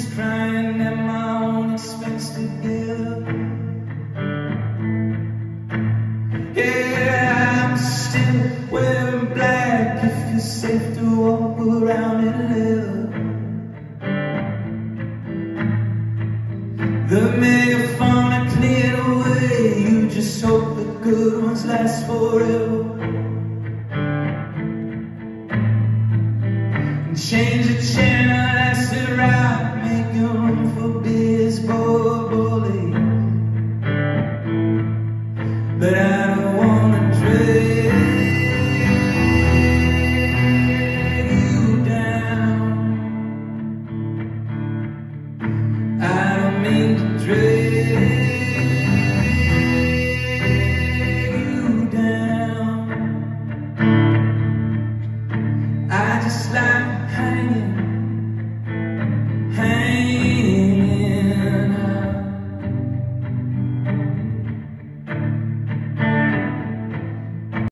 Trying crying at my own expense to build. Yeah, I'm still wearing black if you're safe to walk around and live. The megaphone cleared away, you just hope the good ones last forever. change the channel, as it route vacuum for baseball bullies. But I